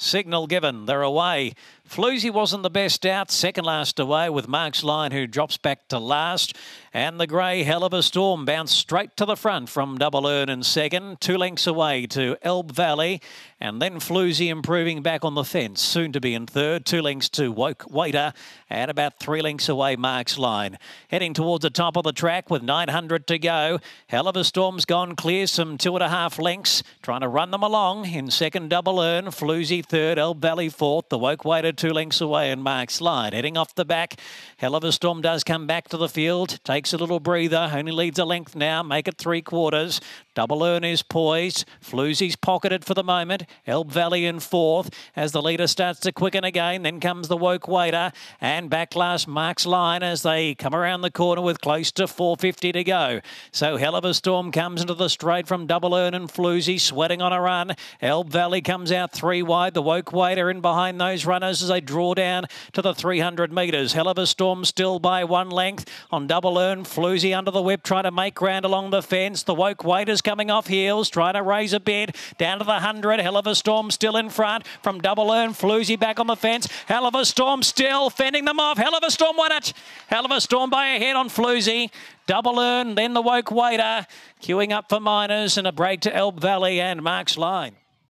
Signal given, they're away. Floozy wasn't the best out, second last away with Mark's Line, who drops back to last. And the grey Hellofastorm bounced straight to the front from Double Earn in second, two lengths away to Elb Valley. And then Floozy improving back on the fence, soon to be in third, two lengths to Woke Waiter, and about three lengths away Mark's Line. Heading towards the top of the track with 900 to go. Hellofastorm's gone clear, some two and a half lengths, trying to run them along in second Double Earn, Floozy third, El Valley fourth, the Woke Waiter two lengths away and Mark's Line. Heading off the back, Hellofastorm does come back to the field, takes a little breather, only leads a length now, make it three quarters. Double Earn is poised, Floozy's pocketed for the moment, Elb Valley in fourth as the leader starts to quicken again. Then comes the Woke Waiter and back last Mark's Line as they come around the corner with close to 450 to go. So Hellofastorm comes into the straight from Double Earn and Floozy sweating on a run. Elb Valley comes out three wide. The Woke Waiter in behind those runners as they draw down to the 300 metres. Hellofastorm still by one length on Double Earn. Floozy under the whip trying to make ground along the fence. The Woke Waiter's coming off heels trying to raise a bit down to the 100. Hellofastorm still in front from Double Earn. Floozy back on the fence. Hellofastorm still fending them off. Hellofastorm won it. Hellofastorm by a head on Floozy. Double Earn, then the Woke Waiter. Queuing up for Miners and a break to Elb Valley and Mark's Line.